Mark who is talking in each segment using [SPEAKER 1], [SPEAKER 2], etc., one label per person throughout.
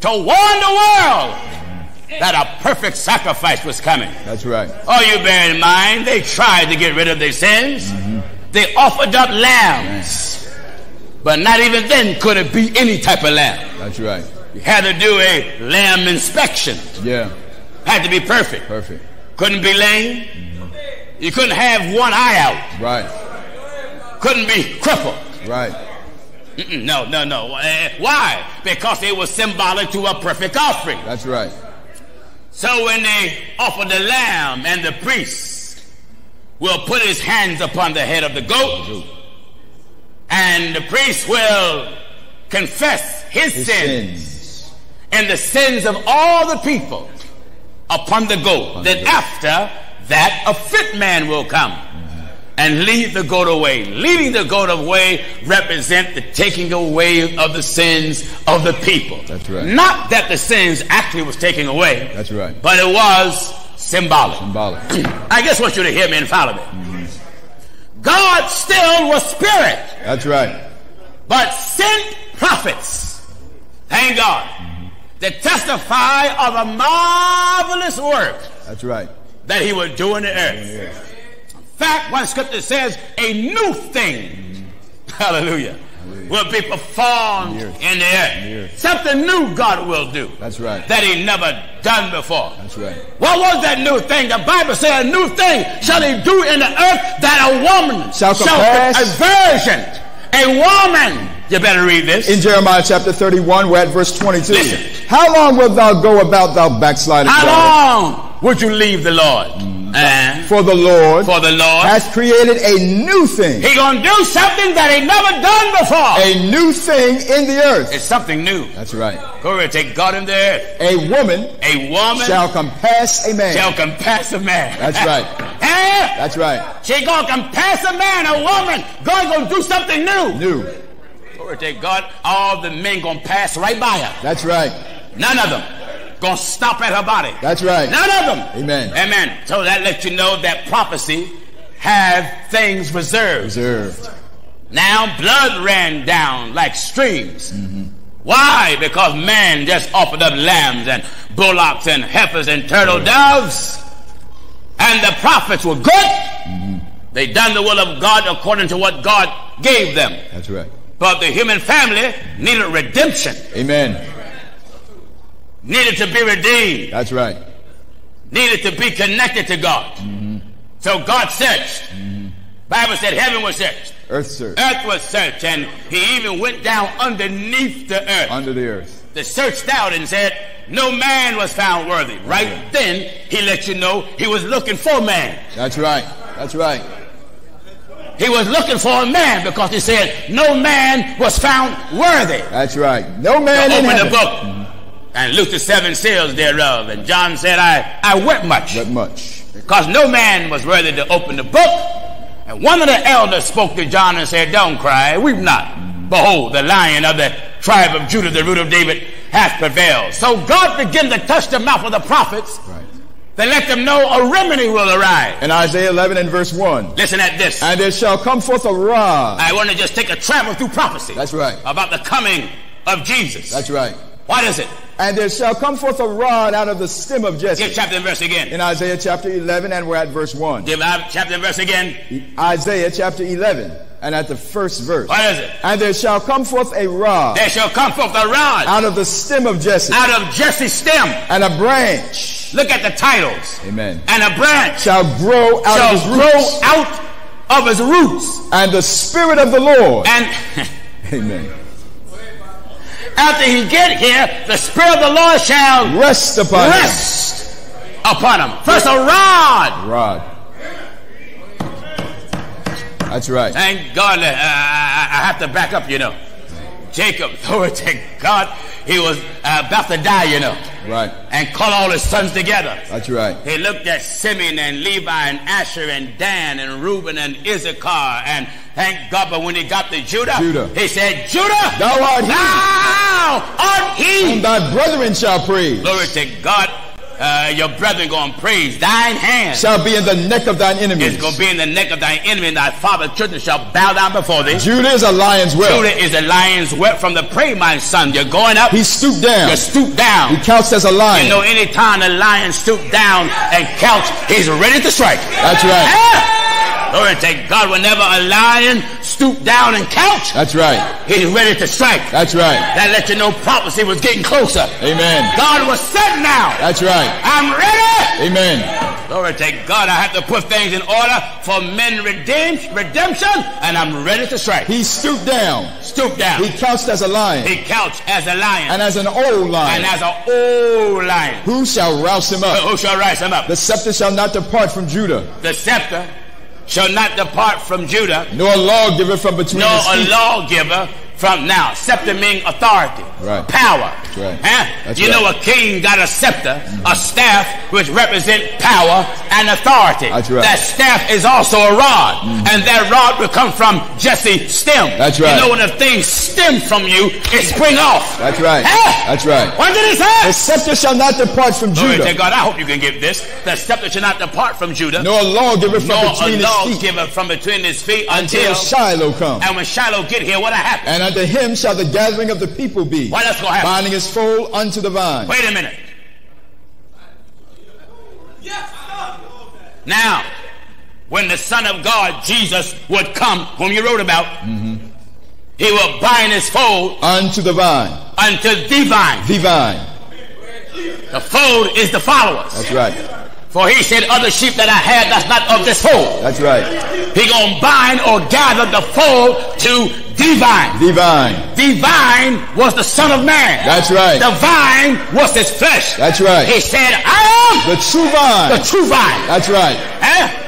[SPEAKER 1] to warn the world that a perfect sacrifice was coming.
[SPEAKER 2] That's right.
[SPEAKER 1] Oh, you bear in mind, they tried to get rid of their sins. Mm-hmm. They offered up lambs. But not even then could it be any type of lamb.
[SPEAKER 2] That's right.
[SPEAKER 1] You had to do a lamb inspection.
[SPEAKER 2] Yeah.
[SPEAKER 1] Had to be perfect.
[SPEAKER 2] Perfect.
[SPEAKER 1] Couldn't be lame. Mm-hmm. You couldn't have one eye out.
[SPEAKER 2] Right.
[SPEAKER 1] Couldn't be crippled.
[SPEAKER 2] Right.
[SPEAKER 1] Mm-mm, no, no, no. Uh, why? Because it was symbolic to a perfect offering.
[SPEAKER 2] That's right.
[SPEAKER 1] So when they offer the lamb and the priest will put his hands upon the head of the goat and the priest will confess his,
[SPEAKER 2] His
[SPEAKER 1] sins
[SPEAKER 2] sins.
[SPEAKER 1] and the sins of all the people upon the goat.
[SPEAKER 2] Upon the
[SPEAKER 1] then
[SPEAKER 2] goat.
[SPEAKER 1] after that, a fit man will come and lead the goat away. Leading the goat away represent the taking away of the sins of the people.
[SPEAKER 2] That's right.
[SPEAKER 1] Not that the sins actually was taken away,
[SPEAKER 2] That's right.
[SPEAKER 1] but it was symbolic.
[SPEAKER 2] Symbolic.
[SPEAKER 1] I just want you to hear me and follow me. God still was spirit
[SPEAKER 2] That's right.
[SPEAKER 1] but sent prophets, thank God, that testify of the marvelous work
[SPEAKER 2] That's right.
[SPEAKER 1] that he would do in the earth. In fact, one scripture says a new thing, hallelujah, will be performed
[SPEAKER 2] In the earth.
[SPEAKER 1] in the
[SPEAKER 2] the
[SPEAKER 1] earth.
[SPEAKER 2] earth.
[SPEAKER 1] Something new God will do
[SPEAKER 2] That's right.
[SPEAKER 1] that he never done before.
[SPEAKER 2] That's right.
[SPEAKER 1] What was that new thing? The Bible said a new thing shall he do in the earth that a woman
[SPEAKER 2] Shall
[SPEAKER 1] a virgin, a woman. You better read this.
[SPEAKER 2] In Jeremiah chapter 31, we're at verse 22.
[SPEAKER 1] Listen.
[SPEAKER 2] How long wilt thou go about thou backsliding
[SPEAKER 1] How long would you leave the Lord? And
[SPEAKER 2] For the Lord
[SPEAKER 1] for the Lord,
[SPEAKER 2] has created a new thing.
[SPEAKER 1] he gonna do something that he never done before.
[SPEAKER 2] A new thing in the earth.
[SPEAKER 1] It's something new.
[SPEAKER 2] That's right.
[SPEAKER 1] Glory to God in the earth.
[SPEAKER 2] A woman
[SPEAKER 1] A woman
[SPEAKER 2] shall compass a man.
[SPEAKER 1] shall compass a man.
[SPEAKER 2] That's right.
[SPEAKER 1] Eh?
[SPEAKER 2] That's right.
[SPEAKER 1] She gonna compass a man, a woman. God gonna do something new.
[SPEAKER 2] New.
[SPEAKER 1] To God. All the men gonna pass right by her.
[SPEAKER 2] That's right.
[SPEAKER 1] None of them gonna stop at her body.
[SPEAKER 2] That's right.
[SPEAKER 1] None of them.
[SPEAKER 2] Amen.
[SPEAKER 1] Amen. So that lets you know that prophecy have things reserved.
[SPEAKER 2] Reserved.
[SPEAKER 1] Now blood ran down like streams. Mm-hmm. Why? Because man just offered up lambs and bullocks and heifers and turtle doves. And the prophets were good. Mm-hmm. They done the will of God according to what God gave them.
[SPEAKER 2] That's right.
[SPEAKER 1] But the human family needed redemption,
[SPEAKER 2] Amen.
[SPEAKER 1] needed to be redeemed,
[SPEAKER 2] That's right.
[SPEAKER 1] needed to be connected to God. Mm-hmm. So God searched. Mm-hmm. Bible said heaven was searched.
[SPEAKER 2] Earth searched.
[SPEAKER 1] Earth was searched, and he even went down underneath the earth.
[SPEAKER 2] Under the earth.
[SPEAKER 1] They searched out and said, No man was found worthy. Right then, he let you know he was looking for man.
[SPEAKER 2] That's right. That's right.
[SPEAKER 1] He was looking for a man because he said, No man was found worthy.
[SPEAKER 2] That's right. No man in
[SPEAKER 1] Open
[SPEAKER 2] heaven.
[SPEAKER 1] the book and look the seven seals thereof. And John said, I, I wept much
[SPEAKER 2] Wept much.
[SPEAKER 1] because no man was worthy to open the book. And one of the elders spoke to John and said, Don't cry, weep not. Behold, the lion of the tribe of Judah, the root of David, hath prevailed. So God began to touch the mouth of the prophets
[SPEAKER 2] Right.
[SPEAKER 1] To let them know a remedy will arise.
[SPEAKER 2] In Isaiah 11 and verse 1.
[SPEAKER 1] Listen at this.
[SPEAKER 2] And there shall come forth a rod.
[SPEAKER 1] I want to just take a travel through prophecy
[SPEAKER 2] That's right.
[SPEAKER 1] about the coming of Jesus.
[SPEAKER 2] That's right.
[SPEAKER 1] What is it?
[SPEAKER 2] And there shall come forth a rod out of the stem of Jesse.
[SPEAKER 1] Give chapter and verse again.
[SPEAKER 2] In Isaiah chapter 11 and we're at verse 1.
[SPEAKER 1] Give chapter and verse again.
[SPEAKER 2] Isaiah chapter 11 and at the first verse.
[SPEAKER 1] What is it?
[SPEAKER 2] And there shall come forth a rod
[SPEAKER 1] There shall come forth a rod
[SPEAKER 2] out of the stem of Jesse
[SPEAKER 1] out of Jesse's stem.
[SPEAKER 2] and a branch.
[SPEAKER 1] Look at the titles.
[SPEAKER 2] Amen.
[SPEAKER 1] And a branch
[SPEAKER 2] Shall grow out
[SPEAKER 1] shall
[SPEAKER 2] of his
[SPEAKER 1] grow
[SPEAKER 2] roots.
[SPEAKER 1] out of his roots.
[SPEAKER 2] And the spirit of the Lord.
[SPEAKER 1] And
[SPEAKER 2] Amen.
[SPEAKER 1] after he get here, the Spirit of the Lord shall
[SPEAKER 2] Rest upon him.
[SPEAKER 1] rest upon him. First a rod.
[SPEAKER 2] Rod. That's right.
[SPEAKER 1] Thank God. uh, I, have to back up, you know. Jacob, glory to God, he was uh, about to die, you know,
[SPEAKER 2] Right.
[SPEAKER 1] and call all his sons together.
[SPEAKER 2] That's right.
[SPEAKER 1] He looked at Simeon and Levi and Asher and Dan and Reuben and Issachar and thank God. But when he got to Judah,
[SPEAKER 2] Judah.
[SPEAKER 1] he said, Judah,
[SPEAKER 2] Thou art he.
[SPEAKER 1] thou art he.
[SPEAKER 2] And thy brethren shall praise.
[SPEAKER 1] Glory to God. Uh, your brethren going to praise thine hand.
[SPEAKER 2] shall be in the neck of thine enemies.
[SPEAKER 1] It's going to be in the neck of thine enemy, and thy father's children shall bow down before thee.
[SPEAKER 2] Judah is a lion's whelp.
[SPEAKER 1] Judah is a lion's whelp from the prey, my son. You're going up,
[SPEAKER 2] He stooped down.
[SPEAKER 1] you stoop
[SPEAKER 2] He
[SPEAKER 1] down.
[SPEAKER 2] couched as a lion.
[SPEAKER 1] You know, anytime the lion stoop down and couch, he's ready to strike.
[SPEAKER 2] That's right.
[SPEAKER 1] Ah! Glory to God. Whenever a lion stoop down and couch,
[SPEAKER 2] That's right.
[SPEAKER 1] he's ready to strike.
[SPEAKER 2] That's right.
[SPEAKER 1] That let you know prophecy was getting closer.
[SPEAKER 2] Amen.
[SPEAKER 1] God was said now.
[SPEAKER 2] That's right.
[SPEAKER 1] I'm ready.
[SPEAKER 2] Amen.
[SPEAKER 1] Glory to God. I have to put things in order for men redemption, redemption, and I'm ready to strike.
[SPEAKER 2] He stooped down.
[SPEAKER 1] Stooped down.
[SPEAKER 2] He couched as a lion.
[SPEAKER 1] He couched as a lion
[SPEAKER 2] And as an old lion.
[SPEAKER 1] and as an old lion.
[SPEAKER 2] Who shall rouse him up?
[SPEAKER 1] Who shall rise him up?
[SPEAKER 2] The scepter shall not depart from Judah,
[SPEAKER 1] The scepter shall not depart from Judah,
[SPEAKER 2] nor a lawgiver from between
[SPEAKER 1] nor a lawgiver from now. Scepter means authority,
[SPEAKER 2] Right.
[SPEAKER 1] power.
[SPEAKER 2] right.
[SPEAKER 1] Huh? You
[SPEAKER 2] right.
[SPEAKER 1] know, a king got a scepter, a staff which represent power and authority.
[SPEAKER 2] That's right.
[SPEAKER 1] That staff is also a rod, mm. and that rod will come from Jesse stem.
[SPEAKER 2] That's right.
[SPEAKER 1] You know, when a thing stems from you, it spring off.
[SPEAKER 2] That's right.
[SPEAKER 1] Huh?
[SPEAKER 2] That's right.
[SPEAKER 1] What did he
[SPEAKER 2] The scepter shall not depart from
[SPEAKER 1] Glory
[SPEAKER 2] Judah,
[SPEAKER 1] God. I hope you can get this. The scepter shall not depart from Judah,
[SPEAKER 2] nor a lawgiver from
[SPEAKER 1] nor a
[SPEAKER 2] between his feet,
[SPEAKER 1] lawgiver from between his feet
[SPEAKER 2] until
[SPEAKER 1] until.
[SPEAKER 2] Shiloh come.
[SPEAKER 1] And when Shiloh get here, what'll happen?
[SPEAKER 2] Unto him shall the gathering of the people be,
[SPEAKER 1] What else gonna happen?
[SPEAKER 2] binding his foal unto the vine.
[SPEAKER 1] Wait a minute. Now, when the Son of God, Jesus, would come, whom you wrote about, mm-hmm. he will bind his fold
[SPEAKER 2] Unto the vine.
[SPEAKER 1] unto the vine.
[SPEAKER 2] The vine.
[SPEAKER 1] The fold is the followers.
[SPEAKER 2] That's right.
[SPEAKER 1] For he said, other sheep that I had, that's not of this fold.
[SPEAKER 2] That's right.
[SPEAKER 1] He gonna bind or gather the fold to Divine.
[SPEAKER 2] The vine.
[SPEAKER 1] The vine was the Son of Man.
[SPEAKER 2] That's right.
[SPEAKER 1] The vine was his flesh.
[SPEAKER 2] That's right.
[SPEAKER 1] He said, I am
[SPEAKER 2] The true vine.
[SPEAKER 1] the true vine.
[SPEAKER 2] That's right.
[SPEAKER 1] Huh?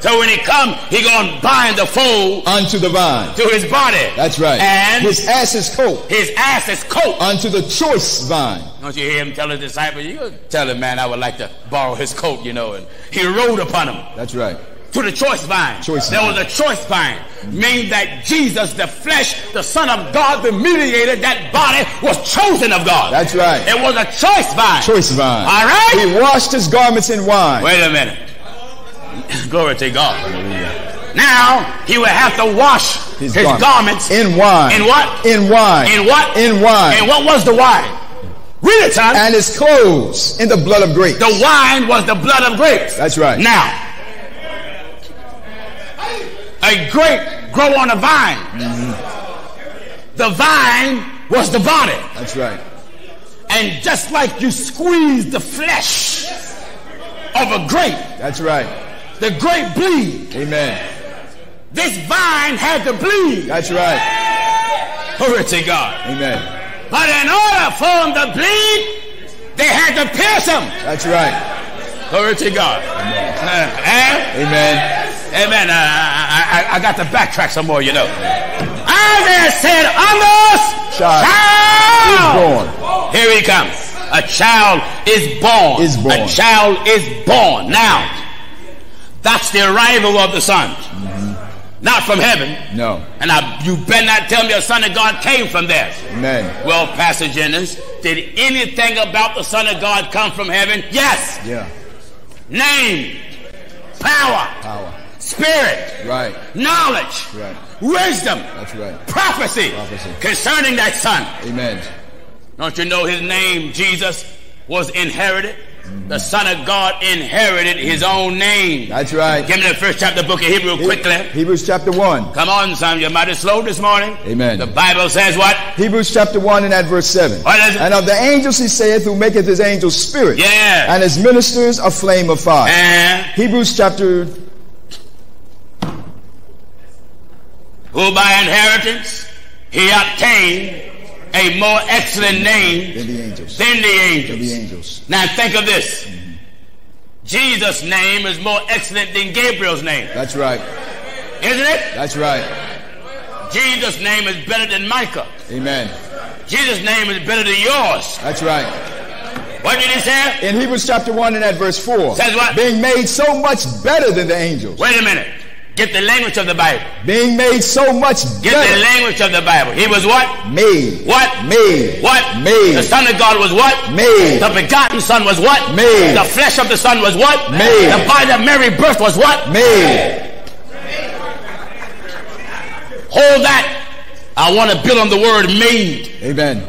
[SPEAKER 1] So when he come, he gonna bind the fold
[SPEAKER 2] Unto the vine.
[SPEAKER 1] to his body.
[SPEAKER 2] That's right.
[SPEAKER 1] And his,
[SPEAKER 2] his ass's coat His
[SPEAKER 1] ass is coat.
[SPEAKER 2] unto the choice vine.
[SPEAKER 1] Don't you hear him tell his disciples? You tell him, man, I would like to borrow his coat, you know. And he rode upon him
[SPEAKER 2] That's right.
[SPEAKER 1] To the choice vine.
[SPEAKER 2] Choice
[SPEAKER 1] there
[SPEAKER 2] vine.
[SPEAKER 1] was a choice vine, meaning that Jesus, the flesh, the Son of God, the mediator, that body was chosen of God.
[SPEAKER 2] That's right.
[SPEAKER 1] It was a choice vine.
[SPEAKER 2] Choice vine.
[SPEAKER 1] All right?
[SPEAKER 2] He washed his garments in wine.
[SPEAKER 1] Wait a minute. Glory to God. Now he will have to wash his,
[SPEAKER 2] garment.
[SPEAKER 1] garments
[SPEAKER 2] in wine.
[SPEAKER 1] In what?
[SPEAKER 2] In wine.
[SPEAKER 1] In what?
[SPEAKER 2] In wine.
[SPEAKER 1] And what was the wine? Read it, son.
[SPEAKER 2] and his clothes in the blood of grapes.
[SPEAKER 1] the wine was the blood of grapes.
[SPEAKER 2] That's right.
[SPEAKER 1] Now, a grape grow on a vine. The vine was the body.
[SPEAKER 2] That's right.
[SPEAKER 1] And just like you squeeze the flesh of a grape,
[SPEAKER 2] That's right.
[SPEAKER 1] the grape bleed.
[SPEAKER 2] Amen.
[SPEAKER 1] This vine had to bleed.
[SPEAKER 2] That's right.
[SPEAKER 1] Glory to God.
[SPEAKER 2] Amen.
[SPEAKER 1] But in order for him to bleed, they had to pierce him.
[SPEAKER 2] That's right.
[SPEAKER 1] Glory to God. Uh, eh?
[SPEAKER 2] Amen.
[SPEAKER 1] Amen. I, I, I got to backtrack some more, you know. Isaiah said, Amos
[SPEAKER 2] Child
[SPEAKER 1] child.
[SPEAKER 2] is born.
[SPEAKER 1] Here he comes. A child is born.
[SPEAKER 2] Is born.
[SPEAKER 1] A child is born. Now, that's the arrival of the Son. Mm-hmm. Not from heaven.
[SPEAKER 2] No.
[SPEAKER 1] And I, you better not tell me a Son of God came from there.
[SPEAKER 2] Amen.
[SPEAKER 1] Well, Pastor Jennings, did anything about the Son of God come from heaven? Yes.
[SPEAKER 2] Yeah.
[SPEAKER 1] Name, power,
[SPEAKER 2] Power.
[SPEAKER 1] Spirit,
[SPEAKER 2] Right.
[SPEAKER 1] knowledge,
[SPEAKER 2] Right.
[SPEAKER 1] wisdom,
[SPEAKER 2] That's right.
[SPEAKER 1] prophecy,
[SPEAKER 2] Prophecy.
[SPEAKER 1] concerning that son.
[SPEAKER 2] Amen.
[SPEAKER 1] Don't you know his name, Jesus, was inherited? The Son of God inherited his own name.
[SPEAKER 2] That's right.
[SPEAKER 1] Give me the first chapter book of Hebrew quickly.
[SPEAKER 2] Hebrews chapter 1.
[SPEAKER 1] Come on, son. You're mighty slow this morning.
[SPEAKER 2] Amen.
[SPEAKER 1] The Bible says what?
[SPEAKER 2] Hebrews chapter 1 and at verse 7.
[SPEAKER 1] What is it?
[SPEAKER 2] And of the angels he saith, who maketh his angels spirit,
[SPEAKER 1] Yeah.
[SPEAKER 2] and his ministers a flame of fire.
[SPEAKER 1] And
[SPEAKER 2] Hebrews chapter
[SPEAKER 1] who by inheritance he obtained a more excellent name
[SPEAKER 2] than the angels.
[SPEAKER 1] than the angels.
[SPEAKER 2] The angels.
[SPEAKER 1] Now think of this. Jesus' name is more excellent than Gabriel's name.
[SPEAKER 2] That's right.
[SPEAKER 1] Isn't it?
[SPEAKER 2] That's right.
[SPEAKER 1] Jesus' name is better than Michael.
[SPEAKER 2] Amen.
[SPEAKER 1] Jesus' name is better than yours.
[SPEAKER 2] That's right.
[SPEAKER 1] What did he say?
[SPEAKER 2] In Hebrews chapter 1 and at verse 4.
[SPEAKER 1] Says what?
[SPEAKER 2] Being made so much better than the angels.
[SPEAKER 1] Wait a minute. Get the language of the Bible.
[SPEAKER 2] Being made so much
[SPEAKER 1] Get the language of the Bible. He was what?
[SPEAKER 2] Made.
[SPEAKER 1] What?
[SPEAKER 2] Made.
[SPEAKER 1] What?
[SPEAKER 2] Made.
[SPEAKER 1] The Son of God was what?
[SPEAKER 2] Made.
[SPEAKER 1] The begotten Son was what?
[SPEAKER 2] Made.
[SPEAKER 1] The flesh of the Son was what?
[SPEAKER 2] Made.
[SPEAKER 1] The body that Mary birth was what?
[SPEAKER 2] Made.
[SPEAKER 1] Hold that. I want to build on the word made.
[SPEAKER 2] Amen.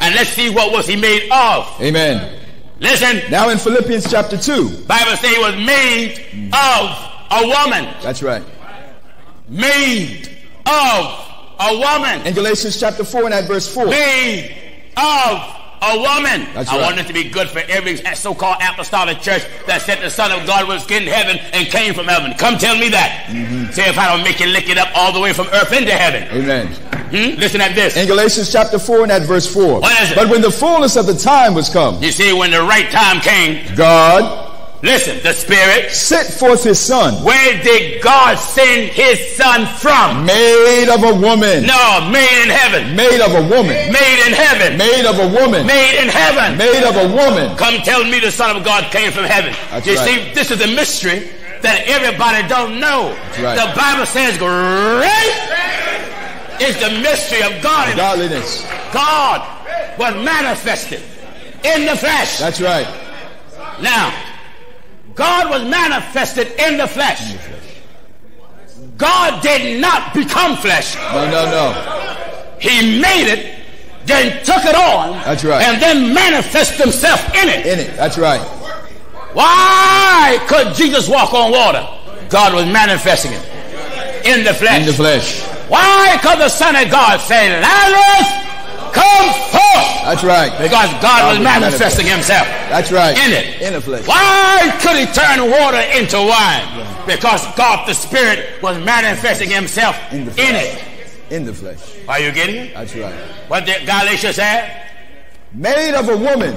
[SPEAKER 1] And let's see what was he made of.
[SPEAKER 2] Amen.
[SPEAKER 1] Listen,
[SPEAKER 2] Now in Philippians chapter 2.
[SPEAKER 1] Bible says he was made of a woman.
[SPEAKER 2] That's right.
[SPEAKER 1] Made of a woman.
[SPEAKER 2] In Galatians chapter 4 and at verse 4.
[SPEAKER 1] Made of a woman.
[SPEAKER 2] That's
[SPEAKER 1] I
[SPEAKER 2] right.
[SPEAKER 1] want it to be good for every so-called apostolic church that said the Son of God was in heaven and came from heaven. Come tell me that.
[SPEAKER 2] Mm-hmm.
[SPEAKER 1] See if I don't make you lick it up all the way from earth into heaven.
[SPEAKER 2] Amen.
[SPEAKER 1] Hmm? Listen at this.
[SPEAKER 2] In Galatians chapter 4 and at verse 4.
[SPEAKER 1] What is it?
[SPEAKER 2] But when the fullness of the time was come,
[SPEAKER 1] You see, when the right time came,
[SPEAKER 2] God
[SPEAKER 1] listen, the Spirit,
[SPEAKER 2] sent forth his son,
[SPEAKER 1] where did God send his son from?
[SPEAKER 2] made of a woman.
[SPEAKER 1] No, made in heaven.
[SPEAKER 2] Made of a woman.
[SPEAKER 1] Made in heaven.
[SPEAKER 2] Made of a woman.
[SPEAKER 1] Made in heaven.
[SPEAKER 2] Made of a woman.
[SPEAKER 1] Come tell me the Son of God came from heaven.
[SPEAKER 2] That's
[SPEAKER 1] you
[SPEAKER 2] right.
[SPEAKER 1] see, this is a mystery that everybody don't know.
[SPEAKER 2] right.
[SPEAKER 1] The Bible says great is the mystery of God.
[SPEAKER 2] Godliness.
[SPEAKER 1] God was manifested in the flesh.
[SPEAKER 2] That's right.
[SPEAKER 1] Now, God was manifested in the flesh. God did not become flesh.
[SPEAKER 2] No, no, no.
[SPEAKER 1] He made it, then took it on,
[SPEAKER 2] That's right.
[SPEAKER 1] and then manifested himself in it.
[SPEAKER 2] In it. That's right.
[SPEAKER 1] Why could Jesus walk on water? God was manifesting him in the flesh.
[SPEAKER 2] In the flesh.
[SPEAKER 1] Why could the Son of God say, Lazarus, come forth?
[SPEAKER 2] That's right.
[SPEAKER 1] Because God, was
[SPEAKER 2] was
[SPEAKER 1] manifesting himself
[SPEAKER 2] That's right.
[SPEAKER 1] in it.
[SPEAKER 2] In the flesh.
[SPEAKER 1] Why could he turn water into wine? Because God the Spirit was manifesting himself
[SPEAKER 2] In the
[SPEAKER 1] in
[SPEAKER 2] flesh.
[SPEAKER 1] it.
[SPEAKER 2] In the flesh.
[SPEAKER 1] Are you getting it?
[SPEAKER 2] That's right.
[SPEAKER 1] What did Galatians say?
[SPEAKER 2] Made of a woman.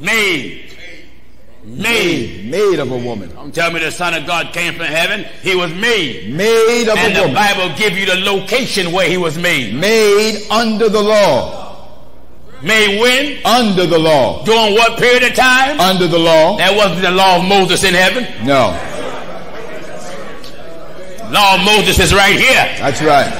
[SPEAKER 1] Made. Made.
[SPEAKER 2] Made of a woman.
[SPEAKER 1] Don't tell me the Son of God came from heaven. He was made.
[SPEAKER 2] Made of
[SPEAKER 1] And
[SPEAKER 2] a woman. And the.
[SPEAKER 1] Bible give you the location where he was made.
[SPEAKER 2] Made under the law.
[SPEAKER 1] Made when?
[SPEAKER 2] Under the law.
[SPEAKER 1] During what period of time?
[SPEAKER 2] Under the law.
[SPEAKER 1] That wasn't the law of Moses in heaven.
[SPEAKER 2] No.
[SPEAKER 1] Law of Moses is right here.
[SPEAKER 2] That's right.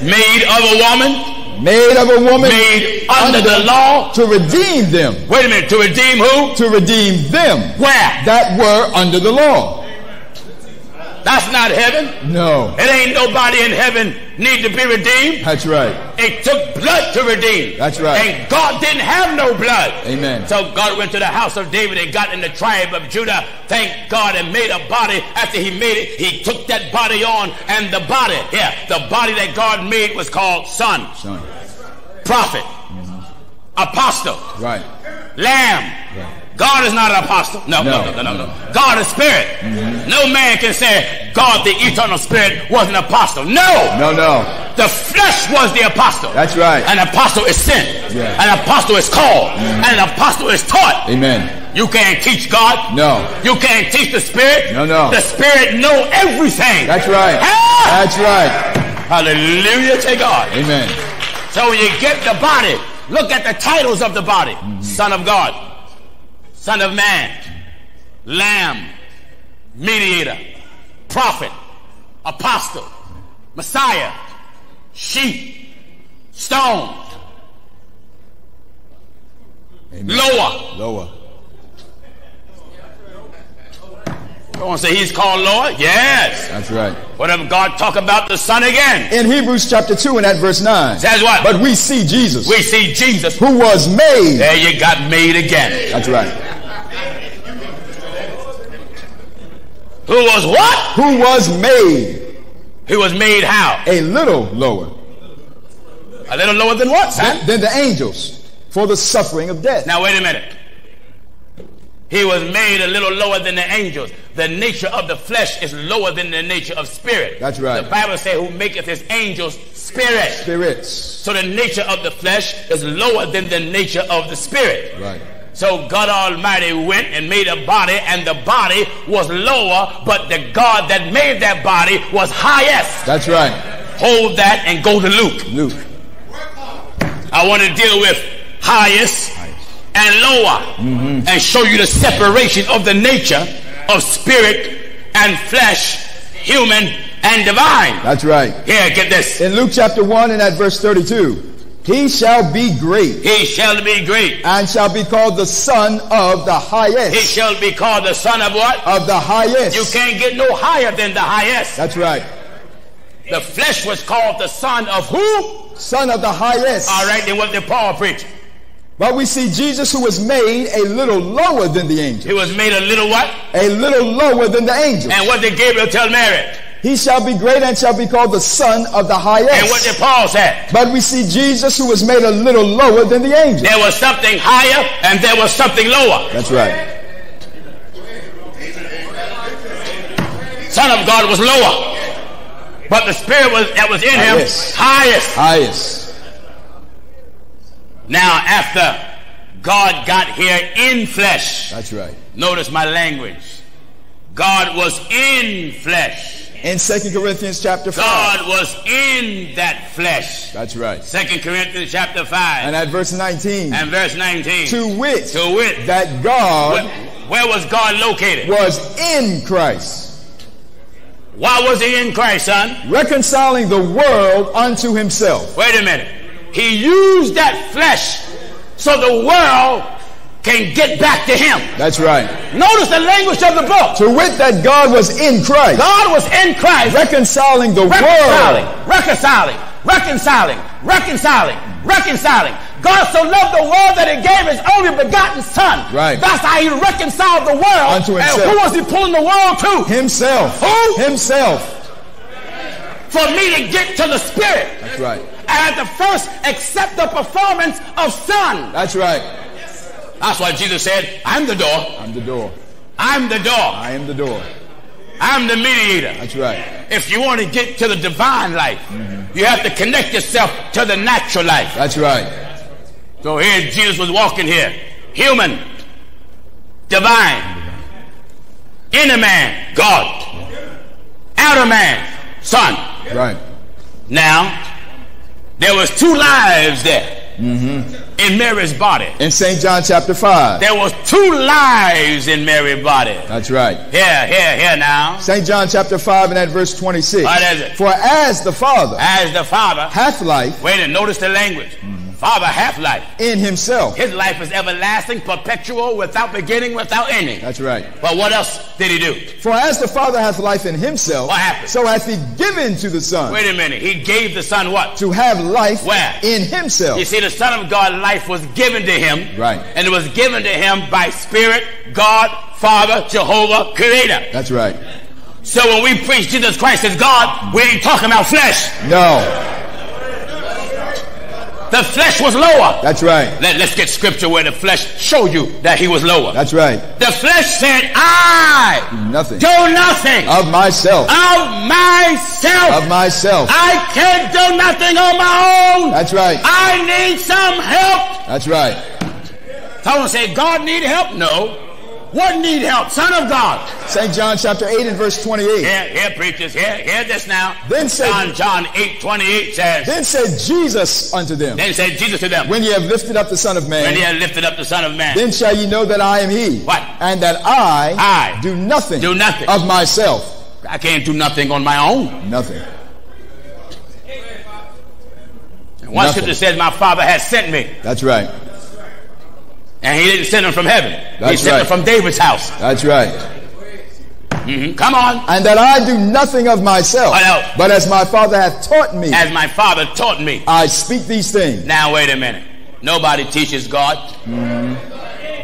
[SPEAKER 1] Made of a woman.
[SPEAKER 2] Made of a woman.
[SPEAKER 1] Made under the law.
[SPEAKER 2] To redeem them.
[SPEAKER 1] Wait a minute. To redeem who?
[SPEAKER 2] To redeem them.
[SPEAKER 1] Where?
[SPEAKER 2] That were under the law.
[SPEAKER 1] That's not heaven.
[SPEAKER 2] No.
[SPEAKER 1] It ain't nobody in heaven need to be redeemed.
[SPEAKER 2] That's right.
[SPEAKER 1] It took blood to redeem.
[SPEAKER 2] That's right.
[SPEAKER 1] And God didn't have no blood.
[SPEAKER 2] Amen.
[SPEAKER 1] So God went to the house of David and got in the tribe of Judah. Thank God and made a body. After he made it, he took that body on and the body, yeah, the body that God made was called son,
[SPEAKER 2] Son.
[SPEAKER 1] prophet, mm-hmm. apostle,
[SPEAKER 2] Right.
[SPEAKER 1] lamb. God is not an apostle. No, no,
[SPEAKER 2] No,
[SPEAKER 1] no, no, no. God is spirit. No man can say God, the eternal spirit, was an apostle. No.
[SPEAKER 2] No, no.
[SPEAKER 1] The flesh was the apostle.
[SPEAKER 2] That's right.
[SPEAKER 1] An apostle is sent.
[SPEAKER 2] Yeah.
[SPEAKER 1] An apostle is called. And an apostle is taught.
[SPEAKER 2] Amen.
[SPEAKER 1] You can't teach God.
[SPEAKER 2] No.
[SPEAKER 1] You can't teach the Spirit.
[SPEAKER 2] No, no.
[SPEAKER 1] The Spirit know everything.
[SPEAKER 2] That's right.
[SPEAKER 1] Ah!
[SPEAKER 2] That's right.
[SPEAKER 1] Hallelujah to God.
[SPEAKER 2] Amen.
[SPEAKER 1] So when you get the body, look at the titles of the body.
[SPEAKER 2] Mm-hmm.
[SPEAKER 1] Son of God. Son of man. Lamb. Mediator. Prophet. Apostle. Messiah. Sheep. Stone.
[SPEAKER 2] Amen.
[SPEAKER 1] Lower.
[SPEAKER 2] Lower.
[SPEAKER 1] You want to say he's called Lord? Yes.
[SPEAKER 2] That's right.
[SPEAKER 1] Whatever God talk about the Son again.
[SPEAKER 2] In Hebrews chapter 2 and at verse 9.
[SPEAKER 1] Says what?
[SPEAKER 2] But we see Jesus,
[SPEAKER 1] we see Jesus.
[SPEAKER 2] who was made.
[SPEAKER 1] There you got made again.
[SPEAKER 2] That's right.
[SPEAKER 1] Who was what?
[SPEAKER 2] Who was made
[SPEAKER 1] He was made how?
[SPEAKER 2] a little lower
[SPEAKER 1] A little lower than what,
[SPEAKER 2] than, than the angels for the suffering of death.
[SPEAKER 1] Now wait a minute. He was made a little lower than the angels. The nature of the flesh is lower than the nature of spirit.
[SPEAKER 2] That's right.
[SPEAKER 1] The Bible says, "Who maketh his angels spirit."
[SPEAKER 2] Spirits.
[SPEAKER 1] So the nature of the flesh is lower than the nature of the spirit.
[SPEAKER 2] Right.
[SPEAKER 1] So God Almighty went and made a body, and the body was lower, but the God that made that body was highest.
[SPEAKER 2] That's right.
[SPEAKER 1] Hold that and go to Luke.
[SPEAKER 2] Luke.
[SPEAKER 1] I want to deal with highest and lower mm-hmm. and show you the separation of the nature of spirit and flesh, human and divine.
[SPEAKER 2] That's right.
[SPEAKER 1] Here, get this.
[SPEAKER 2] In Luke chapter 1 and at verse 32, he shall be great
[SPEAKER 1] He shall be great.
[SPEAKER 2] and shall be called the son of the highest.
[SPEAKER 1] He shall be called the son of what?
[SPEAKER 2] Of the highest.
[SPEAKER 1] You can't get no higher than the highest.
[SPEAKER 2] That's right.
[SPEAKER 1] The flesh was called the son of who?
[SPEAKER 2] Son of the highest.
[SPEAKER 1] All right, then what did Paul preach?
[SPEAKER 2] But we see Jesus who was made a little lower than the angel.
[SPEAKER 1] He was made a little what?
[SPEAKER 2] A little lower than the angel.
[SPEAKER 1] And what did Gabriel tell Mary?
[SPEAKER 2] He shall be great and shall be called the son of the highest.
[SPEAKER 1] And what did Paul say?
[SPEAKER 2] But we see Jesus who was made a little lower than the angel.
[SPEAKER 1] There was something higher and there was something lower.
[SPEAKER 2] That's right.
[SPEAKER 1] Son of God was lower. But the spirit was that was in him
[SPEAKER 2] Highest.
[SPEAKER 1] highest.
[SPEAKER 2] Highest.
[SPEAKER 1] Now after God got here in flesh,
[SPEAKER 2] That's right.
[SPEAKER 1] notice my language. God was in flesh.
[SPEAKER 2] In 2 Corinthians chapter 5.
[SPEAKER 1] God was in that flesh.
[SPEAKER 2] That's right.
[SPEAKER 1] Second Corinthians chapter 5
[SPEAKER 2] And at verse 19.
[SPEAKER 1] and verse 19.
[SPEAKER 2] To wit,
[SPEAKER 1] To wit,
[SPEAKER 2] that
[SPEAKER 1] where,
[SPEAKER 2] God
[SPEAKER 1] where was God located?
[SPEAKER 2] was in Christ,
[SPEAKER 1] Why was he in Christ, son?
[SPEAKER 2] reconciling the world unto himself.
[SPEAKER 1] Wait a minute. He used that flesh so the world can get back to him.
[SPEAKER 2] That's right.
[SPEAKER 1] Notice the language of the book.
[SPEAKER 2] To wit, that God was in Christ,
[SPEAKER 1] God was in Christ
[SPEAKER 2] reconciling the
[SPEAKER 1] reconciling,
[SPEAKER 2] world.
[SPEAKER 1] reconciling, reconciling, reconciling, reconciling. God so loved the world that he gave his only begotten son.
[SPEAKER 2] Right.
[SPEAKER 1] That's how he reconciled the world.
[SPEAKER 2] Unto
[SPEAKER 1] And who was he pulling the world to?
[SPEAKER 2] Himself.
[SPEAKER 1] Who?
[SPEAKER 2] Himself.
[SPEAKER 1] For me to get to the spirit.
[SPEAKER 2] That's right.
[SPEAKER 1] I the first accept the performance of son.
[SPEAKER 2] That's right.
[SPEAKER 1] That's why Jesus said, I'm the door.
[SPEAKER 2] I'm the door.
[SPEAKER 1] I'm the door.
[SPEAKER 2] I am the door.
[SPEAKER 1] I'm the mediator.
[SPEAKER 2] That's right.
[SPEAKER 1] If you want to get to the divine life, mm-hmm. you have to connect yourself to the natural life.
[SPEAKER 2] That's right.
[SPEAKER 1] So here Jesus was walking here. Human, divine, inner man, God, outer man, son.
[SPEAKER 2] Right.
[SPEAKER 1] Now, there was two lives there mm-hmm. in Mary's body.
[SPEAKER 2] In St. John chapter 5.
[SPEAKER 1] There was two lives in Mary's body.
[SPEAKER 2] That's right.
[SPEAKER 1] Here, here, here now.
[SPEAKER 2] St. John chapter 5 and at verse 26.
[SPEAKER 1] What is it?
[SPEAKER 2] For as the Father
[SPEAKER 1] As the Father,
[SPEAKER 2] hath life
[SPEAKER 1] wait and notice the language. Father half life.
[SPEAKER 2] in himself.
[SPEAKER 1] His life is everlasting, perpetual, without beginning, without ending.
[SPEAKER 2] That's right.
[SPEAKER 1] But what else did he do?
[SPEAKER 2] For as the Father hath life in himself,
[SPEAKER 1] What happened?
[SPEAKER 2] so hath he given to the Son
[SPEAKER 1] Wait a minute. He gave the Son what?
[SPEAKER 2] to have life
[SPEAKER 1] Where?
[SPEAKER 2] in himself.
[SPEAKER 1] You see, the Son of God life was given to him.
[SPEAKER 2] Right.
[SPEAKER 1] And it was given to him by Spirit, God, Father, Jehovah, Creator.
[SPEAKER 2] That's right.
[SPEAKER 1] So when we preach Jesus Christ as God, we ain't talking about flesh.
[SPEAKER 2] No.
[SPEAKER 1] The flesh was lower.
[SPEAKER 2] That's right.
[SPEAKER 1] Let, us get scripture where the flesh showed you that he was lower.
[SPEAKER 2] That's right.
[SPEAKER 1] the flesh said, I
[SPEAKER 2] Nothing.
[SPEAKER 1] do nothing
[SPEAKER 2] Of myself.
[SPEAKER 1] of myself.
[SPEAKER 2] Of myself.
[SPEAKER 1] I can't do nothing on my own.
[SPEAKER 2] That's right.
[SPEAKER 1] I need some help.
[SPEAKER 2] That's right.
[SPEAKER 1] Someone say, God need help? No. What need help? Son of God.
[SPEAKER 2] St. John chapter 8 and verse 28.
[SPEAKER 1] Here, here, preachers. Here, hear this now.
[SPEAKER 2] Then said-
[SPEAKER 1] John, John 8, 28 says,
[SPEAKER 2] Then said Jesus unto them,
[SPEAKER 1] Then said Jesus to them,
[SPEAKER 2] When ye have lifted up the Son of Man.
[SPEAKER 1] when he have lifted up the Son of Man.
[SPEAKER 2] then shall ye know that I am he.
[SPEAKER 1] What?
[SPEAKER 2] And that I,
[SPEAKER 1] I
[SPEAKER 2] do nothing,
[SPEAKER 1] do nothing.
[SPEAKER 2] of myself.
[SPEAKER 1] I can't do nothing on my own.
[SPEAKER 2] Nothing.
[SPEAKER 1] One scripture says, My Father has sent me.
[SPEAKER 2] That's right.
[SPEAKER 1] And he didn't send them from heaven.
[SPEAKER 2] That's he
[SPEAKER 1] sent
[SPEAKER 2] right.
[SPEAKER 1] him from David's house.
[SPEAKER 2] That's right.
[SPEAKER 1] Mhm. Come on.
[SPEAKER 2] And that I do nothing of myself,
[SPEAKER 1] What else?
[SPEAKER 2] but as my Father hath taught me,
[SPEAKER 1] As my Father taught me.
[SPEAKER 2] I speak these things.
[SPEAKER 1] Now wait a minute. Nobody teaches God.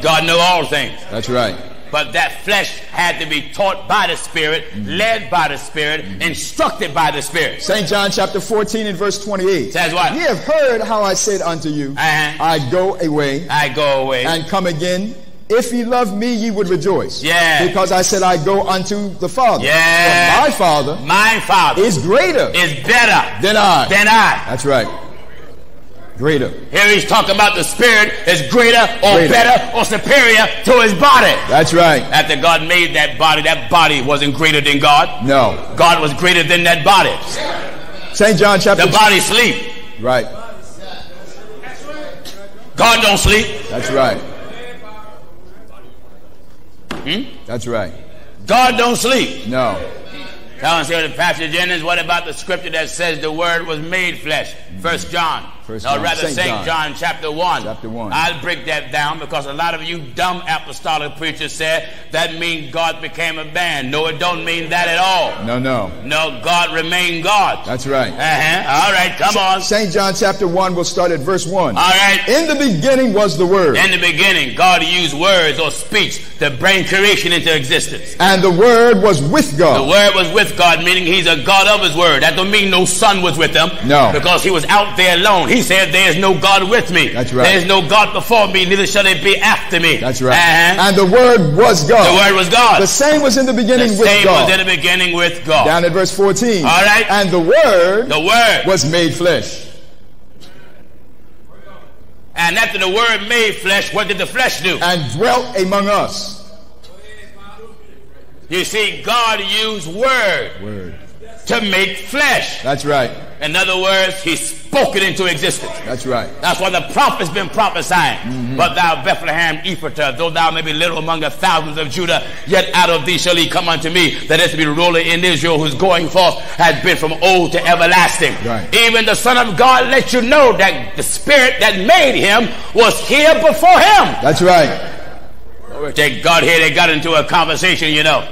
[SPEAKER 1] God know all things.
[SPEAKER 2] That's right.
[SPEAKER 1] But that flesh had to be taught by the Spirit, led by the Spirit, instructed by the Spirit.
[SPEAKER 2] St. John chapter 14 and verse 28.
[SPEAKER 1] Says what?
[SPEAKER 2] Ye have heard how I said unto you,
[SPEAKER 1] Uh-huh.
[SPEAKER 2] I go away
[SPEAKER 1] I go away.
[SPEAKER 2] and come again. If ye love me, ye would rejoice.
[SPEAKER 1] Yeah.
[SPEAKER 2] Because I said I go unto the Father.
[SPEAKER 1] Yeah.
[SPEAKER 2] My Father
[SPEAKER 1] my Father
[SPEAKER 2] is greater
[SPEAKER 1] is better
[SPEAKER 2] than I.
[SPEAKER 1] than I.
[SPEAKER 2] That's right. Greater.
[SPEAKER 1] Here he's talking about the Spirit is greater or
[SPEAKER 2] Greater.
[SPEAKER 1] better or superior to his body.
[SPEAKER 2] That's right.
[SPEAKER 1] After God made that body, that body wasn't greater than God.
[SPEAKER 2] No.
[SPEAKER 1] God was greater than that body.
[SPEAKER 2] St. John chapter
[SPEAKER 1] The body sleep.
[SPEAKER 2] Right.
[SPEAKER 1] God don't sleep.
[SPEAKER 2] That's right.
[SPEAKER 1] Hmm?
[SPEAKER 2] That's right.
[SPEAKER 1] God don't sleep.
[SPEAKER 2] No.
[SPEAKER 1] Someone said, Pastor Jennings, what about the scripture that says the word was made flesh? First John.
[SPEAKER 2] First
[SPEAKER 1] or
[SPEAKER 2] John,
[SPEAKER 1] rather
[SPEAKER 2] Saint John.
[SPEAKER 1] John. chapter 1.
[SPEAKER 2] Chapter 1.
[SPEAKER 1] I'll break that down because a lot of you dumb apostolic preachers said that means God became a man. No, it don't mean that at all.
[SPEAKER 2] No, no.
[SPEAKER 1] No, God remained God.
[SPEAKER 2] That's right.
[SPEAKER 1] Uh-huh. All right, come on.
[SPEAKER 2] St. John chapter 1, we'll start at verse 1.
[SPEAKER 1] All right.
[SPEAKER 2] In the beginning was the Word,
[SPEAKER 1] In the beginning, God used words or speech to bring creation into existence.
[SPEAKER 2] and the Word was with God.
[SPEAKER 1] The word was with God, meaning he's a God of his word. That don't mean no son was with him.
[SPEAKER 2] No.
[SPEAKER 1] Because he was out there alone. He said, There's no God with me.
[SPEAKER 2] That's right.
[SPEAKER 1] There's no God before me, neither shall there be after me.
[SPEAKER 2] That's right.
[SPEAKER 1] Uh-huh.
[SPEAKER 2] And the Word was God.
[SPEAKER 1] The word was God.
[SPEAKER 2] The same was in the
[SPEAKER 1] the
[SPEAKER 2] beginning with
[SPEAKER 1] same
[SPEAKER 2] God.
[SPEAKER 1] was in the beginning with God.
[SPEAKER 2] Down at verse 14.
[SPEAKER 1] All right.
[SPEAKER 2] And the Word
[SPEAKER 1] the word.
[SPEAKER 2] was made flesh.
[SPEAKER 1] And after the word made flesh, what did the flesh do?
[SPEAKER 2] and dwelt among us.
[SPEAKER 1] You see, God used word
[SPEAKER 2] Word.
[SPEAKER 1] To make flesh.
[SPEAKER 2] That's right.
[SPEAKER 1] In other words, he spoke it into existence.
[SPEAKER 2] That's right.
[SPEAKER 1] That's why the prophet's been prophesying. Mm-hmm. But thou, Bethlehem Ephratah, though thou may be little among the thousands of Judah, yet out of thee shall he come unto me, that is to be ruler in Israel, whose going forth has been from old to everlasting.
[SPEAKER 2] Right.
[SPEAKER 1] Even the Son of God let you know that the Spirit that made him was here before him.
[SPEAKER 2] That's right.
[SPEAKER 1] They got here, they got into a conversation, you know.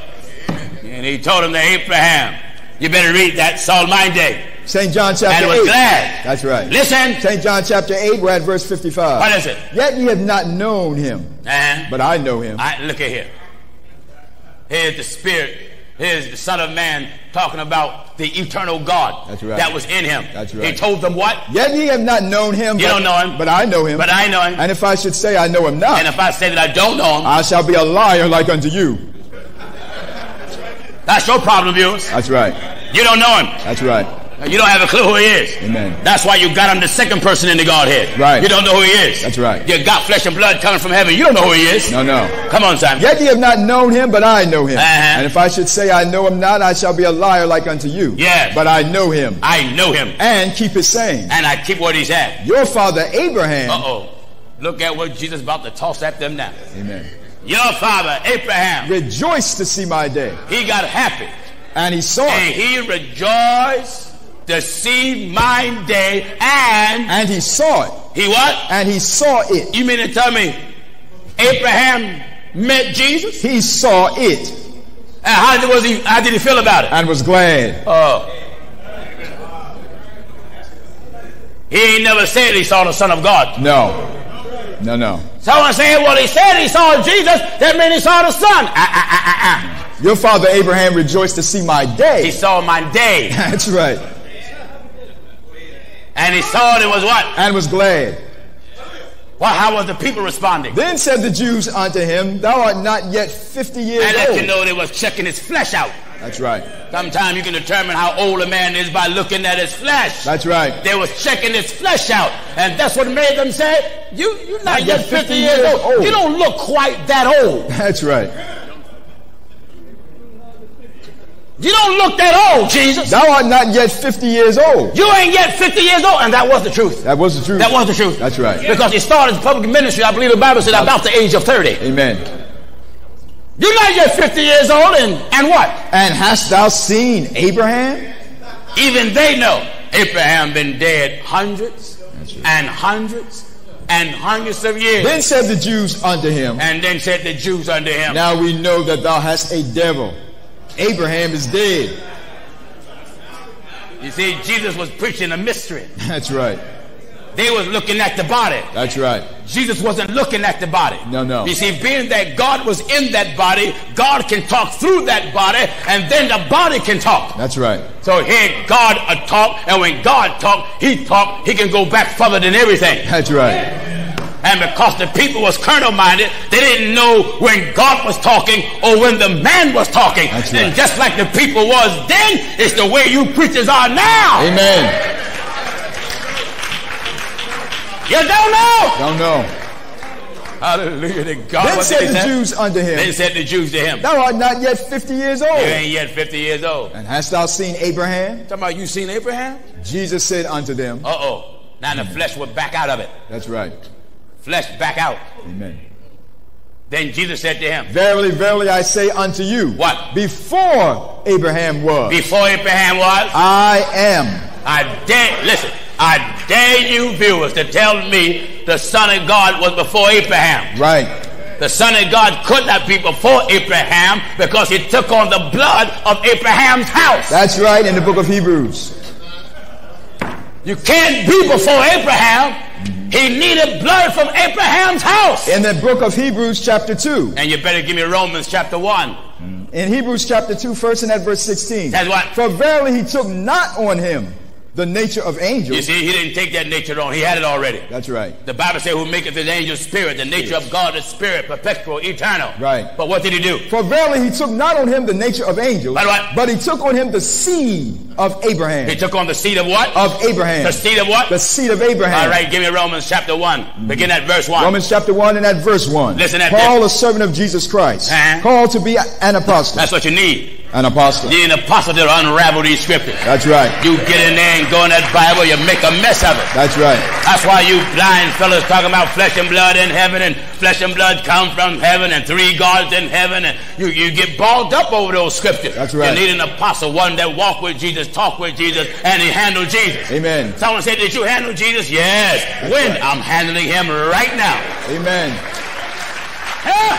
[SPEAKER 1] And he told him to Abraham, you better read that Saul mine day.
[SPEAKER 2] St. John chapter
[SPEAKER 1] And was
[SPEAKER 2] 8.
[SPEAKER 1] glad.
[SPEAKER 2] That's right.
[SPEAKER 1] Listen.
[SPEAKER 2] St. John chapter 8, we're at verse 55.
[SPEAKER 1] What is it?
[SPEAKER 2] Yet ye have not known him,
[SPEAKER 1] Uh-huh.
[SPEAKER 2] but I know him.
[SPEAKER 1] I, look at here. Here's the Spirit. Here's the Son of Man talking about the eternal God
[SPEAKER 2] That's right.
[SPEAKER 1] that was in him.
[SPEAKER 2] That's right.
[SPEAKER 1] He told them what?
[SPEAKER 2] Yet ye have not known him,
[SPEAKER 1] You
[SPEAKER 2] but,
[SPEAKER 1] don't know him.
[SPEAKER 2] but I know him.
[SPEAKER 1] But I know him.
[SPEAKER 2] and if I should say I know him not,
[SPEAKER 1] And if I say that I don't know him,
[SPEAKER 2] I shall be a liar like unto you.
[SPEAKER 1] That's your problem, viewers.
[SPEAKER 2] That's right.
[SPEAKER 1] You don't know him.
[SPEAKER 2] That's right.
[SPEAKER 1] You don't have a clue who he is.
[SPEAKER 2] Amen.
[SPEAKER 1] That's why you got him the second person in the Godhead.
[SPEAKER 2] Right.
[SPEAKER 1] You don't know who he is.
[SPEAKER 2] That's right.
[SPEAKER 1] You got flesh and blood coming from heaven. You don't know who he is.
[SPEAKER 2] No, no.
[SPEAKER 1] Come on, Simon.
[SPEAKER 2] Yet ye have not known him, but I know him.
[SPEAKER 1] Uh-huh.
[SPEAKER 2] And if I should say I know him not, I shall be a liar like unto you.
[SPEAKER 1] Yes.
[SPEAKER 2] But I know him,
[SPEAKER 1] I know him.
[SPEAKER 2] and keep his saying.
[SPEAKER 1] And I keep what he's at.
[SPEAKER 2] Your father Abraham.
[SPEAKER 1] Uh-oh. Look at what Jesus is about to toss at them now.
[SPEAKER 2] Amen.
[SPEAKER 1] Your father, Abraham,
[SPEAKER 2] Rejoiced to see my day.
[SPEAKER 1] he got happy.
[SPEAKER 2] And he saw
[SPEAKER 1] And
[SPEAKER 2] it.
[SPEAKER 1] he rejoiced to see my day. And
[SPEAKER 2] And he saw it.
[SPEAKER 1] he what?
[SPEAKER 2] And he saw it.
[SPEAKER 1] You mean to tell me Abraham met Jesus?
[SPEAKER 2] He saw it
[SPEAKER 1] And how did, was he, how did he feel about it?
[SPEAKER 2] and was glad.
[SPEAKER 1] Oh. He ain't never said he saw the Son of God.
[SPEAKER 2] No. No, no.
[SPEAKER 1] Someone saying, well, he said he saw Jesus. That means he saw the Son. Ah, ah, ah, ah, ah.
[SPEAKER 2] Your father Abraham rejoiced to see my day.
[SPEAKER 1] He saw my day.
[SPEAKER 2] That's right.
[SPEAKER 1] And he saw it and was what?
[SPEAKER 2] And was glad.
[SPEAKER 1] Well, how was the people responding?
[SPEAKER 2] Then said the Jews unto him, Thou art not yet fifty years old.
[SPEAKER 1] And let you know they was checking his flesh out.
[SPEAKER 2] That's right.
[SPEAKER 1] Sometimes you can determine how old a man is by looking at his flesh.
[SPEAKER 2] That's right.
[SPEAKER 1] They was checking his flesh out. And that's what made them say, you, you're not
[SPEAKER 2] Not
[SPEAKER 1] yet
[SPEAKER 2] yet
[SPEAKER 1] 50
[SPEAKER 2] 50
[SPEAKER 1] years
[SPEAKER 2] years
[SPEAKER 1] old.
[SPEAKER 2] old.
[SPEAKER 1] You don't look quite that old.
[SPEAKER 2] That's right.
[SPEAKER 1] You don't look that old, Jesus.
[SPEAKER 2] Thou art not yet fifty years old.
[SPEAKER 1] You ain't yet 50 years old. And that was the truth.
[SPEAKER 2] That was the truth.
[SPEAKER 1] That was the truth.
[SPEAKER 2] That's right.
[SPEAKER 1] Because he started public ministry, I believe the Bible said, about the age of 30.
[SPEAKER 2] Amen.
[SPEAKER 1] You're not yet 50 years old, and, and what?
[SPEAKER 2] And hast thou seen Abraham?
[SPEAKER 1] Even they know Abraham been dead hundreds and hundreds and hundreds of years.
[SPEAKER 2] Then said the Jews unto him,
[SPEAKER 1] and then said the Jews unto him,
[SPEAKER 2] Now we know that thou hast a devil. Abraham is dead.
[SPEAKER 1] You see, Jesus was preaching a mystery.
[SPEAKER 2] That's right.
[SPEAKER 1] They was looking at the body.
[SPEAKER 2] That's right.
[SPEAKER 1] Jesus wasn't looking at the body.
[SPEAKER 2] No, no.
[SPEAKER 1] You see, being that God was in that body, God can talk through that body, and then the body can talk.
[SPEAKER 2] That's right.
[SPEAKER 1] So here, God a talk, and when God talk, He talk. He can go back further than everything.
[SPEAKER 2] That's right.
[SPEAKER 1] And because the people was carnal minded, they didn't know when God was talking or when the man was talking.
[SPEAKER 2] That's
[SPEAKER 1] And
[SPEAKER 2] right.
[SPEAKER 1] just like the people was then, it's the way you preachers are now.
[SPEAKER 2] Amen.
[SPEAKER 1] You don't know.
[SPEAKER 2] Don't know.
[SPEAKER 1] Hallelujah to God.
[SPEAKER 2] Then
[SPEAKER 1] What
[SPEAKER 2] said
[SPEAKER 1] did
[SPEAKER 2] the
[SPEAKER 1] say?
[SPEAKER 2] Jews unto him,
[SPEAKER 1] Then said the Jews to him,
[SPEAKER 2] Thou art not yet fifty years old.
[SPEAKER 1] You ain't yet 50 years old.
[SPEAKER 2] And hast thou seen Abraham?
[SPEAKER 1] Talking about you seen Abraham?
[SPEAKER 2] Jesus said unto them,
[SPEAKER 1] Uh oh. Now the flesh will back out of it.
[SPEAKER 2] That's right.
[SPEAKER 1] Flesh back out.
[SPEAKER 2] Amen.
[SPEAKER 1] Then Jesus said to him,
[SPEAKER 2] Verily, verily, I say unto you,
[SPEAKER 1] What?
[SPEAKER 2] Before Abraham was,
[SPEAKER 1] Before Abraham was,
[SPEAKER 2] I am.
[SPEAKER 1] I dare, listen, I dare you viewers to tell me the Son of God was before Abraham.
[SPEAKER 2] Right.
[SPEAKER 1] The Son of God could not be before Abraham because he took on the blood of Abraham's house.
[SPEAKER 2] That's right in the book of Hebrews.
[SPEAKER 1] You can't be before Abraham. He needed blood from Abraham's house.
[SPEAKER 2] In the book of Hebrews, chapter 2.
[SPEAKER 1] And you better give me Romans chapter 1. Mm.
[SPEAKER 2] In Hebrews chapter 2, first and at verse 16.
[SPEAKER 1] That's what?
[SPEAKER 2] For verily he took not on him the nature of angels.
[SPEAKER 1] You see, he didn't take that nature on. He had it already.
[SPEAKER 2] That's right.
[SPEAKER 1] The Bible says, Who maketh his angel spirit? The nature of God is spirit, perpetual, eternal.
[SPEAKER 2] Right.
[SPEAKER 1] But what did he do?
[SPEAKER 2] For verily he took not on him the nature of angels,
[SPEAKER 1] But what?
[SPEAKER 2] but he took on him the seed of Abraham.
[SPEAKER 1] He took on the seed of what?
[SPEAKER 2] of Abraham.
[SPEAKER 1] The seed of what?
[SPEAKER 2] The seed of Abraham.
[SPEAKER 1] All right, give me Romans chapter 1. Begin at verse 1.
[SPEAKER 2] Romans chapter 1 and at verse 1.
[SPEAKER 1] Listen at
[SPEAKER 2] Paul, a servant of Jesus Christ,
[SPEAKER 1] Uh-huh.
[SPEAKER 2] called to be an apostle.
[SPEAKER 1] That's what you need.
[SPEAKER 2] An apostle.
[SPEAKER 1] You need an apostle to unravel these scriptures.
[SPEAKER 2] That's right.
[SPEAKER 1] You get in there and go in that Bible, you make a mess of it.
[SPEAKER 2] That's right.
[SPEAKER 1] That's why you blind fellas talking about flesh and blood in heaven and flesh and blood come from heaven and three gods in heaven and you, you get balled up over those scriptures.
[SPEAKER 2] That's right.
[SPEAKER 1] You need an apostle, one that walk with Jesus, talk with Jesus, and he handled Jesus.
[SPEAKER 2] Amen.
[SPEAKER 1] Someone said, Did you handle Jesus? Yes. when?
[SPEAKER 2] right.
[SPEAKER 1] I'm handling him right now.
[SPEAKER 2] Amen.
[SPEAKER 1] Yeah.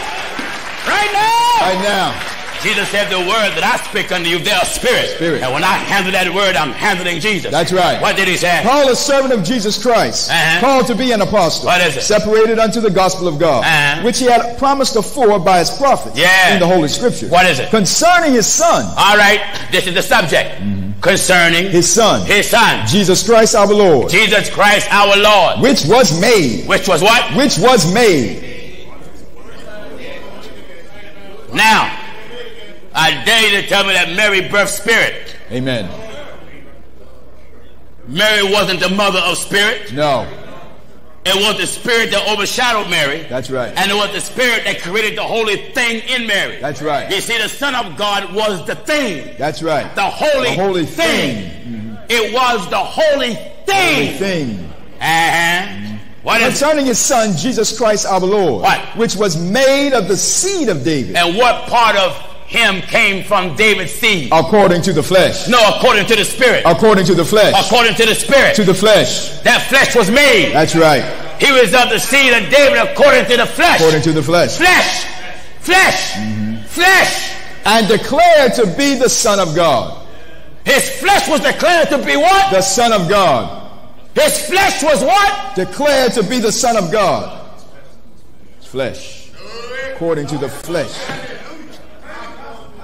[SPEAKER 1] Right now.
[SPEAKER 2] Right now.
[SPEAKER 1] Jesus said, The word that I speak unto you, they are spirit.
[SPEAKER 2] Spirit.
[SPEAKER 1] And when I handle that word, I'm handling Jesus.
[SPEAKER 2] That's right.
[SPEAKER 1] What did he say?
[SPEAKER 2] Paul, a servant of Jesus Christ,
[SPEAKER 1] Uh-huh.
[SPEAKER 2] called to be an apostle,
[SPEAKER 1] What is it?
[SPEAKER 2] separated unto the gospel of God,
[SPEAKER 1] Uh-huh.
[SPEAKER 2] which he had promised afore by his prophets
[SPEAKER 1] Yeah.
[SPEAKER 2] in the Holy Scriptures.
[SPEAKER 1] What is it?
[SPEAKER 2] Concerning his son,
[SPEAKER 1] All right, this is the subject concerning
[SPEAKER 2] his son,
[SPEAKER 1] his son,
[SPEAKER 2] Jesus Christ our Lord,
[SPEAKER 1] Jesus Christ our Lord,
[SPEAKER 2] which was made,
[SPEAKER 1] which was what?
[SPEAKER 2] which was made.
[SPEAKER 1] Now, I dare you to tell me that Mary birthed spirit.
[SPEAKER 2] Amen.
[SPEAKER 1] Mary wasn't the mother of spirit.
[SPEAKER 2] No,
[SPEAKER 1] It was the spirit that overshadowed Mary.
[SPEAKER 2] that's right.
[SPEAKER 1] And it was the spirit that created the holy thing in Mary.
[SPEAKER 2] That's right.
[SPEAKER 1] You see, the Son of God was the thing.
[SPEAKER 2] That's right.
[SPEAKER 1] The holy,
[SPEAKER 2] The holy
[SPEAKER 1] thing.
[SPEAKER 2] thing.
[SPEAKER 1] It was the holy thing.
[SPEAKER 2] Thing.
[SPEAKER 1] Uh-huh. What is it?
[SPEAKER 2] Concerning his son, Jesus Christ our Lord,
[SPEAKER 1] What?
[SPEAKER 2] which was made of the seed of David,
[SPEAKER 1] And what part of him came from David's seed?
[SPEAKER 2] according to the flesh.
[SPEAKER 1] No, according to the spirit.
[SPEAKER 2] According to the flesh.
[SPEAKER 1] According to the spirit.
[SPEAKER 2] To the flesh.
[SPEAKER 1] That flesh was made.
[SPEAKER 2] That's right.
[SPEAKER 1] He was of the seed of David according to the flesh.
[SPEAKER 2] According to the flesh.
[SPEAKER 1] Flesh. Flesh. Mm-hmm. Flesh.
[SPEAKER 2] And declared to be the Son of God.
[SPEAKER 1] His flesh was declared to be what?
[SPEAKER 2] The Son of God.
[SPEAKER 1] His flesh was what?
[SPEAKER 2] Declared to be the Son of God. Flesh. According to the flesh.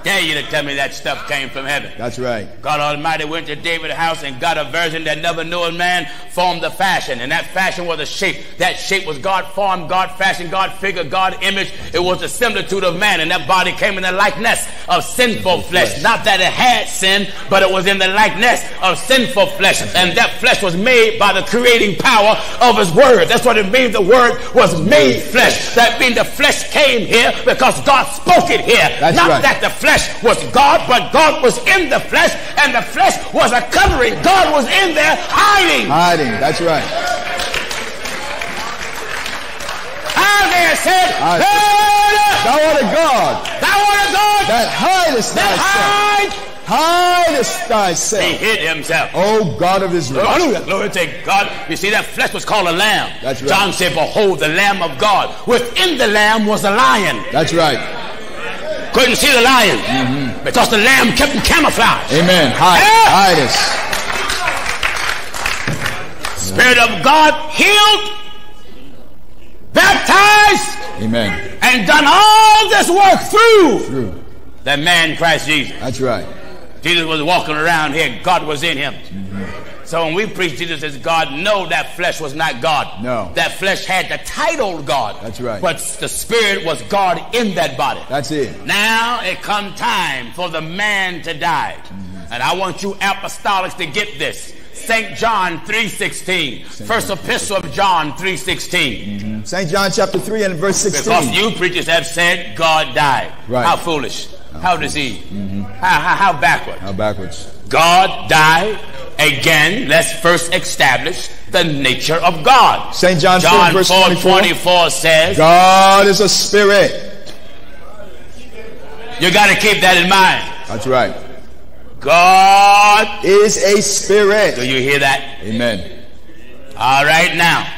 [SPEAKER 1] Dare you to tell me that stuff came from heaven.
[SPEAKER 2] That's right.
[SPEAKER 1] God Almighty went to David's house and got a virgin that never knew a man, formed a fashion, and that fashion was a shape. That shape was God formed, God fashioned, God figure, God image. It was the similitude of man, and that body came in the likeness of sinful flesh. Not that it had sin, but it was in the likeness of sinful flesh. And that flesh was made by the creating power of his word. That's what it means the word was made flesh. That means the flesh came here because God spoke it here.
[SPEAKER 2] That's
[SPEAKER 1] Not
[SPEAKER 2] right.
[SPEAKER 1] that the flesh was God, but God was in the flesh, and the flesh was a covering. God was in there hiding.
[SPEAKER 2] Hiding. That's right.
[SPEAKER 1] Isaiah said. "Thou
[SPEAKER 2] art a God Thou
[SPEAKER 1] art a God
[SPEAKER 2] that hidest
[SPEAKER 1] that
[SPEAKER 2] thyself.
[SPEAKER 1] hide."
[SPEAKER 2] Hidest
[SPEAKER 1] He hid himself.
[SPEAKER 2] O God of Israel.
[SPEAKER 1] Hallelujah. Glory to God. You see, that flesh was called a lamb.
[SPEAKER 2] That's right.
[SPEAKER 1] John said, Behold, the Lamb of God. Within the lamb was a lion.
[SPEAKER 2] That's right.
[SPEAKER 1] Couldn't see the lion mm-hmm. because the lamb kept him camouflaged.
[SPEAKER 2] Amen. Hide,
[SPEAKER 1] Yeah.
[SPEAKER 2] hidest.
[SPEAKER 1] Spirit of God healed, baptized,
[SPEAKER 2] Amen.
[SPEAKER 1] and done all this work through
[SPEAKER 2] True.
[SPEAKER 1] the man Christ Jesus.
[SPEAKER 2] That's right.
[SPEAKER 1] Jesus was walking around here, God was in him. So when we preach Jesus as God, no, that flesh was not God.
[SPEAKER 2] No.
[SPEAKER 1] That flesh had the title God.
[SPEAKER 2] That's right.
[SPEAKER 1] But the spirit was God in that body.
[SPEAKER 2] That's it.
[SPEAKER 1] Now it come time for the man to die. Mm-hmm. And I want you apostolics to get this. St. John 3.16. First epistle of John 3.16. Mm-hmm.
[SPEAKER 2] St. John chapter 3 and verse 16.
[SPEAKER 1] Because you preachers have said God died.
[SPEAKER 2] Right.
[SPEAKER 1] How foolish. How deceived. How, how, how backward.
[SPEAKER 2] How backwards.
[SPEAKER 1] God died again. Let's first establish the nature of God.
[SPEAKER 2] St. John, 4, verse
[SPEAKER 1] 4
[SPEAKER 2] 24.
[SPEAKER 1] 24 says,
[SPEAKER 2] God is a spirit.
[SPEAKER 1] you got to keep that in mind.
[SPEAKER 2] That's right.
[SPEAKER 1] God,
[SPEAKER 2] Is a spirit.
[SPEAKER 1] do you hear that?
[SPEAKER 2] Amen.
[SPEAKER 1] All right now.